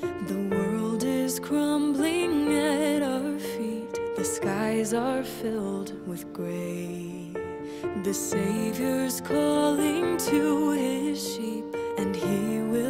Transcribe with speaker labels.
Speaker 1: The world is crumbling at our feet. The skies are filled with gray. The Savior's calling to his sheep, and he will.